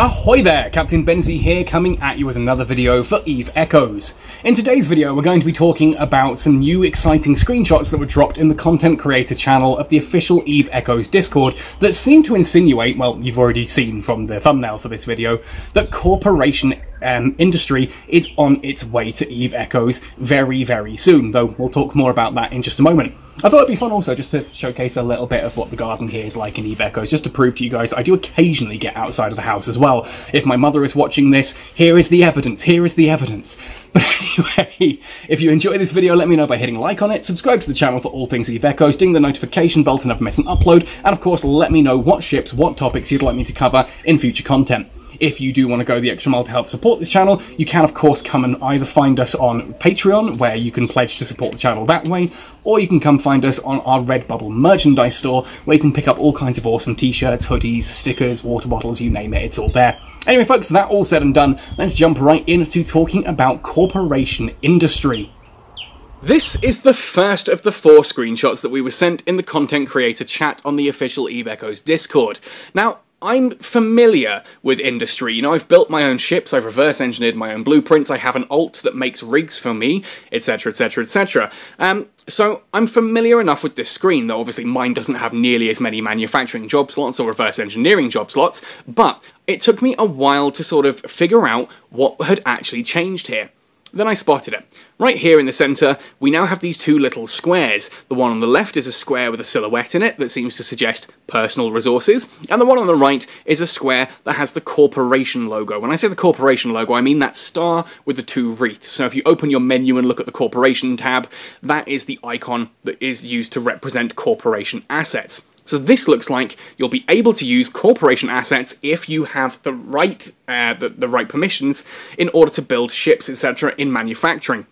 Ahoy there, Captain Benzie here, coming at you with another video for EVE Echoes. In today's video, we're going to be talking about some new exciting screenshots that were dropped in the content creator channel of the official EVE Echoes Discord that seem to insinuate, well, you've already seen from the thumbnail for this video, that Corporation um, industry is on its way to Eve Echoes very, very soon, though we'll talk more about that in just a moment. I thought it'd be fun also just to showcase a little bit of what the garden here is like in Eve just to prove to you guys I do occasionally get outside of the house as well. If my mother is watching this, here is the evidence, here is the evidence. But anyway, if you enjoy this video, let me know by hitting like on it, subscribe to the channel for all things Eve Echoes, ding the notification bell to never miss an upload, and of course let me know what ships, what topics you'd like me to cover in future content. If you do want to go the extra mile to help support this channel, you can of course come and either find us on Patreon, where you can pledge to support the channel that way, or you can come find us on our Redbubble merchandise store, where you can pick up all kinds of awesome t-shirts, hoodies, stickers, water bottles, you name it, it's all there. Anyway folks, that all said and done, let's jump right into talking about corporation industry. This is the first of the four screenshots that we were sent in the content creator chat on the official Eve Echoes Discord. Now, I'm familiar with industry. You know, I've built my own ships, I've reverse engineered my own blueprints, I have an alt that makes rigs for me, etc., etc., etc. Um, so I'm familiar enough with this screen, though obviously mine doesn't have nearly as many manufacturing job slots or reverse engineering job slots, but it took me a while to sort of figure out what had actually changed here. Then I spotted it. Right here in the centre, we now have these two little squares. The one on the left is a square with a silhouette in it that seems to suggest personal resources, and the one on the right is a square that has the corporation logo. When I say the corporation logo, I mean that star with the two wreaths. So if you open your menu and look at the corporation tab, that is the icon that is used to represent corporation assets. So this looks like you'll be able to use corporation assets if you have the right uh, the, the right permissions in order to build ships, etc. in manufacturing.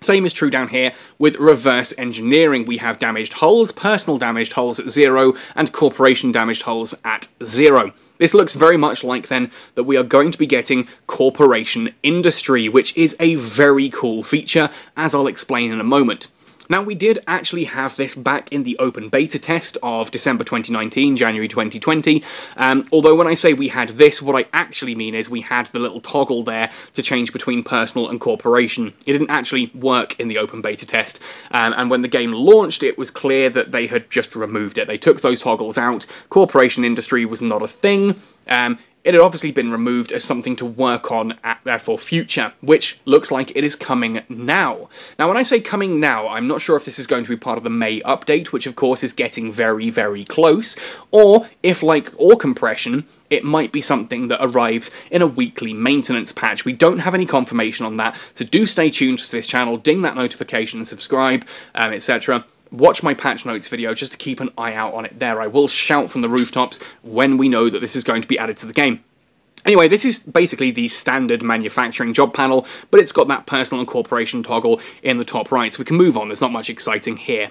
Same is true down here with reverse engineering. We have damaged hulls, personal damaged hulls at zero, and corporation damaged hulls at zero. This looks very much like then that we are going to be getting corporation industry, which is a very cool feature, as I'll explain in a moment. Now, we did actually have this back in the open beta test of December 2019, January 2020, um, although when I say we had this, what I actually mean is we had the little toggle there to change between personal and corporation. It didn't actually work in the open beta test, um, and when the game launched, it was clear that they had just removed it. They took those toggles out, corporation industry was not a thing, um, it had obviously been removed as something to work on at, for future, which looks like it is coming now. Now, when I say coming now, I'm not sure if this is going to be part of the May update, which of course is getting very, very close, or if, like ore compression, it might be something that arrives in a weekly maintenance patch. We don't have any confirmation on that, so do stay tuned to this channel, ding that notification, and subscribe, um, etc watch my patch notes video just to keep an eye out on it there. I will shout from the rooftops when we know that this is going to be added to the game. Anyway, this is basically the standard manufacturing job panel, but it's got that personal and corporation toggle in the top right, so we can move on. There's not much exciting here.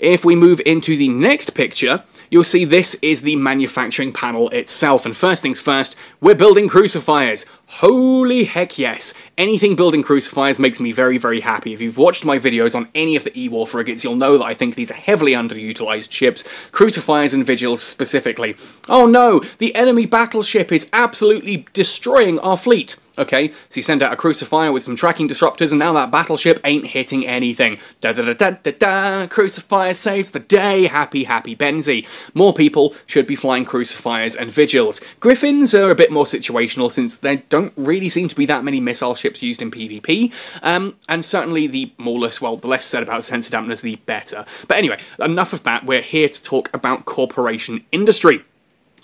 If we move into the next picture, you'll see this is the manufacturing panel itself. And first things first, we're building crucifiers. Holy heck yes. Anything building crucifiers makes me very, very happy. If you've watched my videos on any of the E-War frigates, you'll know that I think these are heavily underutilized ships, crucifiers and vigils specifically. Oh no, the enemy battleship is absolutely destroying our fleet. Okay, so you send out a crucifier with some tracking disruptors, and now that battleship ain't hitting anything. Da da da da da da. Crucifier saves the day. Happy, happy Benzie. More people should be flying crucifiers and vigils. Griffins are a bit more situational since there don't really seem to be that many missile ships used in PvP. Um, and certainly the more less, well, the less said about sensor dampeners, the better. But anyway, enough of that. We're here to talk about corporation industry.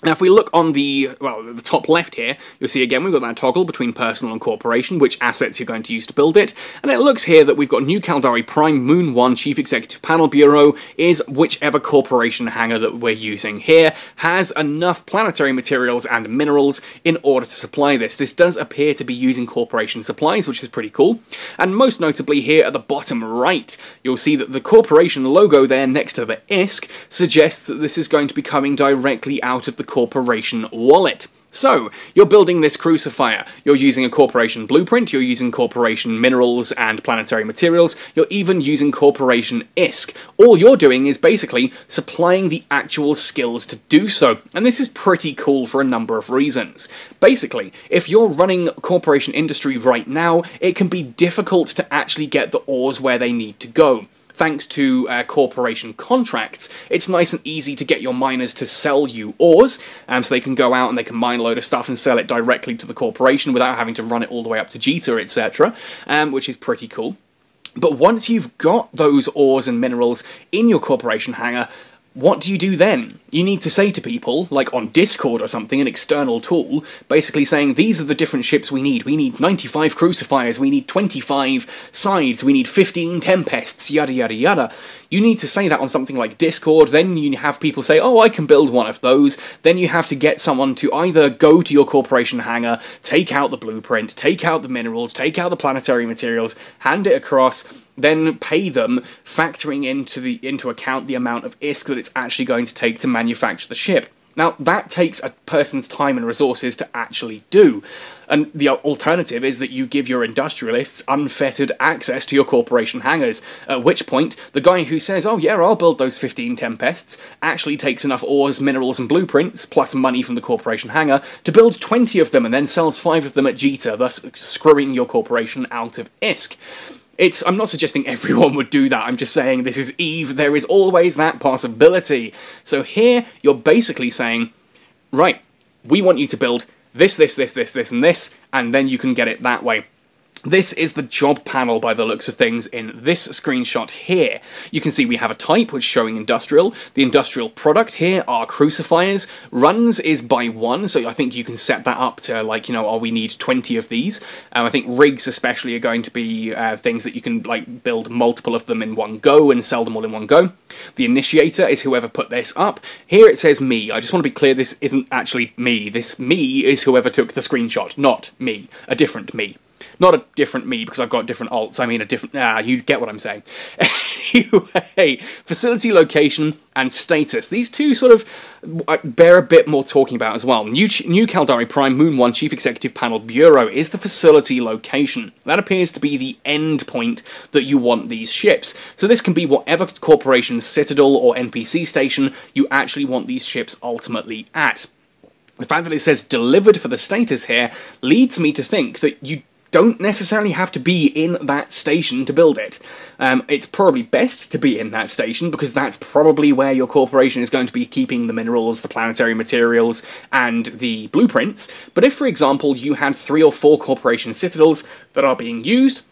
Now, if we look on the, well, the top left here, you'll see again we've got that toggle between personal and corporation, which assets you're going to use to build it, and it looks here that we've got New Caldari Prime Moon 1 Chief Executive Panel Bureau is whichever corporation hangar that we're using here has enough planetary materials and minerals in order to supply this. This does appear to be using corporation supplies, which is pretty cool, and most notably here at the bottom right, you'll see that the corporation logo there next to the ISK suggests that this is going to be coming directly out of the corporation wallet. So, you're building this crucifier. You're using a corporation blueprint, you're using corporation minerals and planetary materials, you're even using corporation ISK. All you're doing is basically supplying the actual skills to do so, and this is pretty cool for a number of reasons. Basically, if you're running corporation industry right now, it can be difficult to actually get the ores where they need to go thanks to uh, corporation contracts, it's nice and easy to get your miners to sell you ores, um, so they can go out and they can mine a load of stuff and sell it directly to the corporation without having to run it all the way up to JITA, etc., um, which is pretty cool. But once you've got those ores and minerals in your corporation hangar, what do you do then? You need to say to people, like on Discord or something, an external tool, basically saying, these are the different ships we need. We need 95 Crucifiers, we need 25 Scythes, we need 15 Tempests, yada yada yada. You need to say that on something like Discord, then you have people say, oh, I can build one of those. Then you have to get someone to either go to your corporation hangar, take out the blueprint, take out the minerals, take out the planetary materials, hand it across, then pay them, factoring into the into account the amount of ISK that it's actually going to take to manufacture the ship. Now, that takes a person's time and resources to actually do. And the alternative is that you give your industrialists unfettered access to your corporation hangars, at which point the guy who says, oh yeah, I'll build those 15 Tempests, actually takes enough ores, minerals, and blueprints, plus money from the corporation hangar, to build 20 of them and then sells 5 of them at JITA, thus screwing your corporation out of ISK. It's I'm not suggesting everyone would do that. I'm just saying this is Eve. There is always that possibility. So here you're basically saying, right, we want you to build this, this, this, this, this, and this, and then you can get it that way. This is the job panel by the looks of things in this screenshot here. You can see we have a type which is showing industrial. The industrial product here are crucifiers. Runs is by one, so I think you can set that up to like, you know, oh, we need 20 of these. Um, I think rigs especially are going to be uh, things that you can like build multiple of them in one go and sell them all in one go. The initiator is whoever put this up. Here it says me. I just want to be clear this isn't actually me. This me is whoever took the screenshot, not me. A different me. Not a different me because I've got different alts. I mean a different. Ah, you get what I'm saying. anyway, facility location and status. These two sort of bear a bit more talking about as well. New, New Caldari Prime Moon 1 Chief Executive Panel Bureau is the facility location. That appears to be the end point that you want these ships. So this can be whatever corporation, citadel, or NPC station you actually want these ships ultimately at. The fact that it says delivered for the status here leads me to think that you don't necessarily have to be in that station to build it. Um, it's probably best to be in that station because that's probably where your corporation is going to be keeping the minerals, the planetary materials, and the blueprints. But if, for example, you had three or four corporation citadels that are being used,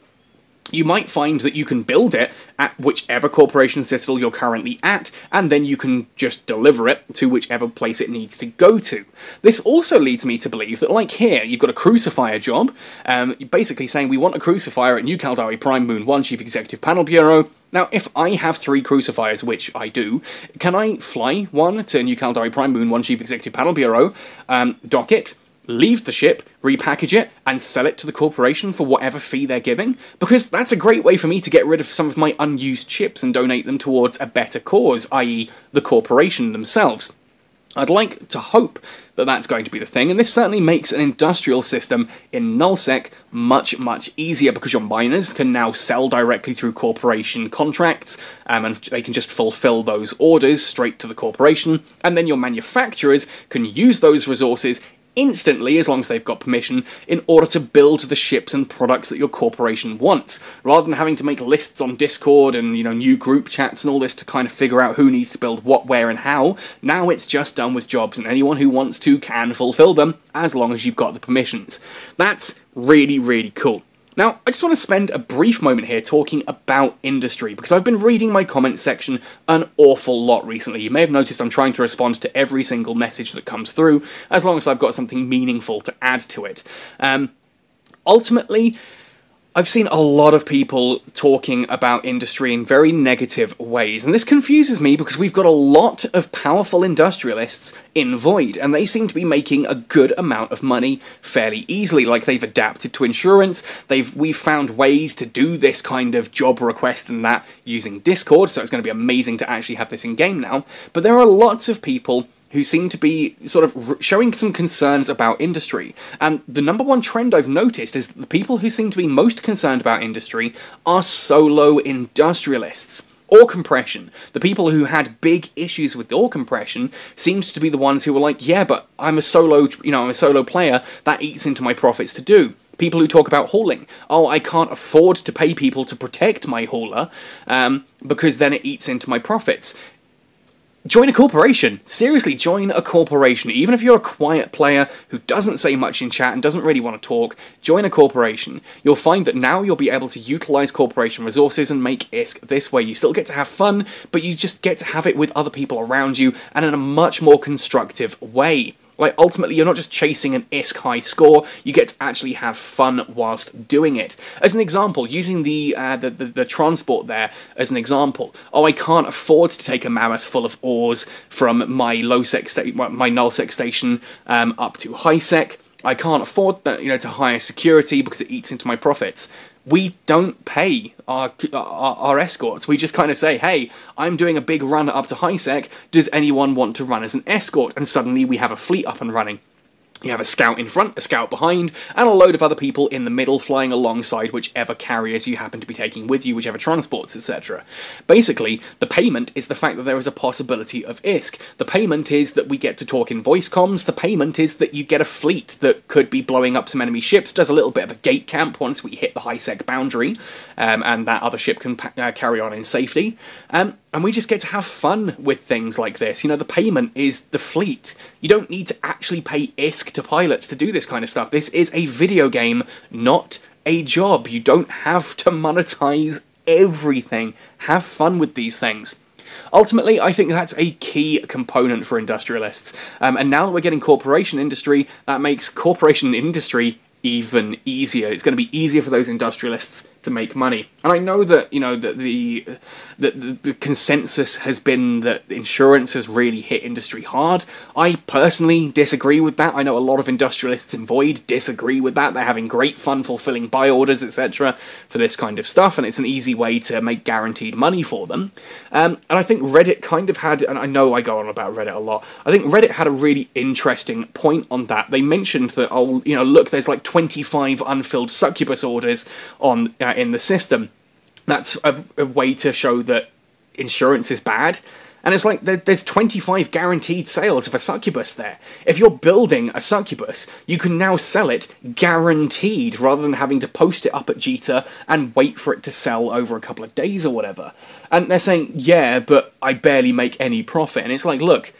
you might find that you can build it at whichever corporation citadel you're currently at, and then you can just deliver it to whichever place it needs to go to. This also leads me to believe that, like here, you've got a crucifier job, um, basically saying we want a crucifier at New Caldari Prime Moon 1 Chief Executive Panel Bureau. Now, if I have three crucifiers, which I do, can I fly one to New Caldari Prime Moon 1 Chief Executive Panel Bureau, um, dock it, leave the ship, repackage it, and sell it to the corporation for whatever fee they're giving, because that's a great way for me to get rid of some of my unused chips and donate them towards a better cause, i.e., the corporation themselves. I'd like to hope that that's going to be the thing, and this certainly makes an industrial system in nullsec much, much easier because your miners can now sell directly through corporation contracts, um, and they can just fulfill those orders straight to the corporation, and then your manufacturers can use those resources instantly, as long as they've got permission, in order to build the ships and products that your corporation wants, rather than having to make lists on Discord and, you know, new group chats and all this to kind of figure out who needs to build what, where, and how. Now it's just done with jobs, and anyone who wants to can fulfill them, as long as you've got the permissions. That's really, really cool. Now, I just want to spend a brief moment here talking about industry, because I've been reading my comment section an awful lot recently. You may have noticed I'm trying to respond to every single message that comes through, as long as I've got something meaningful to add to it. Um, ultimately, I've seen a lot of people talking about industry in very negative ways, and this confuses me because we've got a lot of powerful industrialists in Void, and they seem to be making a good amount of money fairly easily. Like they've adapted to insurance, they've we've found ways to do this kind of job request and that using Discord, so it's going to be amazing to actually have this in game now. But there are lots of people who seem to be sort of showing some concerns about industry. And the number one trend I've noticed is that the people who seem to be most concerned about industry are solo industrialists Ore compression. The people who had big issues with ore compression seems to be the ones who were like, yeah, but I'm a solo, you know, I'm a solo player. That eats into my profits to do. People who talk about hauling. Oh, I can't afford to pay people to protect my hauler um, because then it eats into my profits join a corporation. Seriously, join a corporation. Even if you're a quiet player who doesn't say much in chat and doesn't really want to talk, join a corporation. You'll find that now you'll be able to utilize corporation resources and make ISK this way. You still get to have fun, but you just get to have it with other people around you and in a much more constructive way. Like, ultimately, you're not just chasing an ISK high score, you get to actually have fun whilst doing it. As an example, using the, uh, the, the, the, transport there as an example. Oh, I can't afford to take a mammoth full of ores from my low sec sta- my null sec station um, up to high sec. I can't afford, you know, to hire security because it eats into my profits we don't pay our, our, our, escorts. We just kind of say, hey, I'm doing a big run up to high sec. Does anyone want to run as an escort? And suddenly we have a fleet up and running. You have a scout in front, a scout behind, and a load of other people in the middle flying alongside whichever carriers you happen to be taking with you, whichever transports, etc. Basically, the payment is the fact that there is a possibility of ISK. The payment is that we get to talk in voice comms. The payment is that you get a fleet that could be blowing up some enemy ships, does a little bit of a gate camp once we hit the high sec boundary, um, and that other ship can uh, carry on in safety. Um, and we just get to have fun with things like this. You know, the payment is the fleet. You don't need to actually pay ISK to pilots to do this kind of stuff. This is a video game, not a job. You don't have to monetize everything. Have fun with these things. Ultimately, I think that's a key component for industrialists. Um, and now that we're getting corporation industry, that makes corporation industry even easier. It's going to be easier for those industrialists to make money. And I know that you know that the, the the, the consensus has been that insurance has really hit industry hard. I personally disagree with that. I know a lot of industrialists in Void disagree with that. They're having great fun fulfilling buy orders, etc., for this kind of stuff, and it's an easy way to make guaranteed money for them. Um, and I think Reddit kind of had, and I know I go on about Reddit a lot. I think Reddit had a really interesting point on that. They mentioned that oh, you know, look, there's like 25 unfilled succubus orders on. Uh, in the system. That's a, a way to show that insurance is bad. And it's like there's 25 guaranteed sales of a succubus there. If you're building a succubus, you can now sell it guaranteed rather than having to post it up at Jita and wait for it to sell over a couple of days or whatever. And they're saying, yeah, but I barely make any profit. And it's like, look,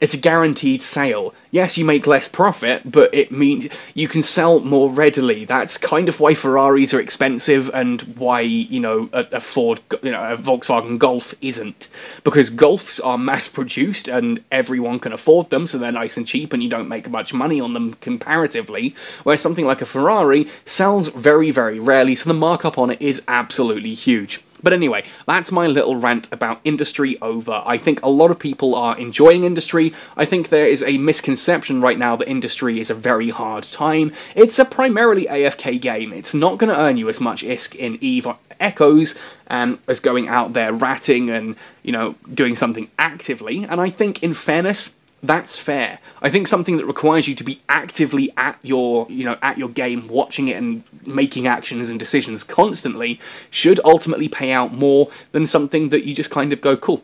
it's a guaranteed sale. Yes, you make less profit, but it means you can sell more readily. That's kind of why Ferraris are expensive and why, you know, a, a Ford, you know, a Volkswagen Golf isn't. Because Golfs are mass produced and everyone can afford them, so they're nice and cheap and you don't make much money on them comparatively. Whereas something like a Ferrari sells very, very rarely, so the markup on it is absolutely huge. But anyway, that's my little rant about industry over. I think a lot of people are enjoying industry. I think there is a misconception right now that industry is a very hard time. It's a primarily AFK game. It's not going to earn you as much ISK in EVE Echoes um, as going out there ratting and, you know, doing something actively. And I think, in fairness, that's fair. I think something that requires you to be actively at your, you know, at your game, watching it and making actions and decisions constantly should ultimately pay out more than something that you just kind of go, cool.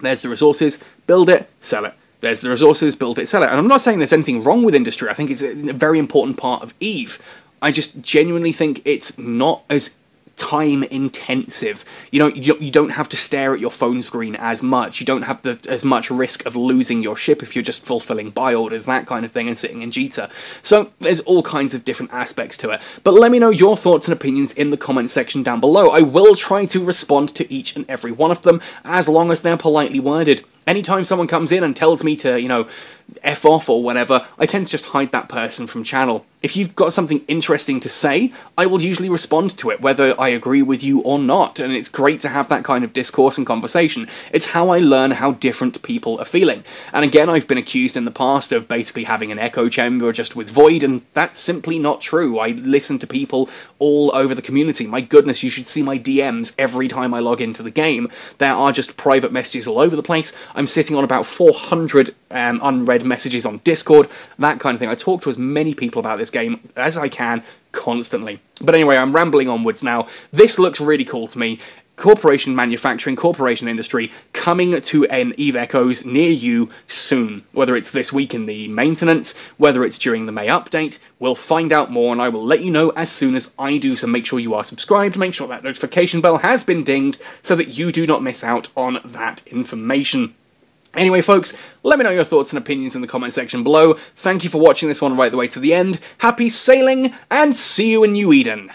There's the resources, build it, sell it. There's the resources, build it, sell it. And I'm not saying there's anything wrong with industry. I think it's a very important part of Eve. I just genuinely think it's not as time intensive. You know, you don't have to stare at your phone screen as much. You don't have the as much risk of losing your ship if you're just fulfilling buy orders, that kind of thing, and sitting in Jita. So there's all kinds of different aspects to it. But let me know your thoughts and opinions in the comment section down below. I will try to respond to each and every one of them as long as they're politely worded. Anytime someone comes in and tells me to, you know, F off or whatever, I tend to just hide that person from channel. If you've got something interesting to say, I will usually respond to it, whether I agree with you or not, and it's great to have that kind of discourse and conversation. It's how I learn how different people are feeling. And again, I've been accused in the past of basically having an echo chamber just with Void, and that's simply not true. I listen to people all over the community. My goodness, you should see my DMs every time I log into the game. There are just private messages all over the place. I'm sitting on about 400 um, unread messages on Discord, that kind of thing. I talk to as many people about this game as I can constantly. But anyway, I'm rambling onwards now. This looks really cool to me corporation manufacturing, corporation industry coming to an Eve Echoes near you soon. Whether it's this week in the maintenance, whether it's during the May update, we'll find out more and I will let you know as soon as I do. So make sure you are subscribed, make sure that notification bell has been dinged so that you do not miss out on that information. Anyway, folks, let me know your thoughts and opinions in the comment section below. Thank you for watching this one right the way to the end. Happy sailing, and see you in New Eden.